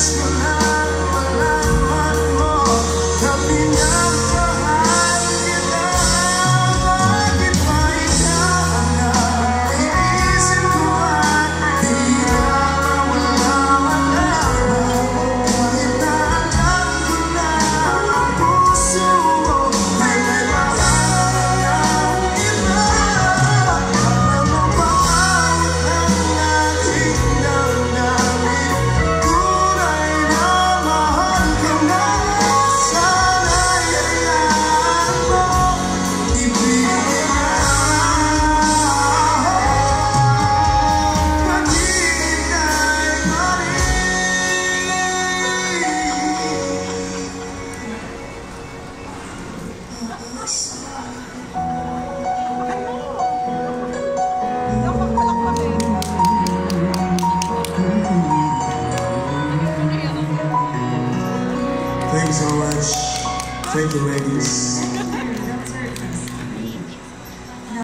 Nais Thank you so much. Thank you, ladies.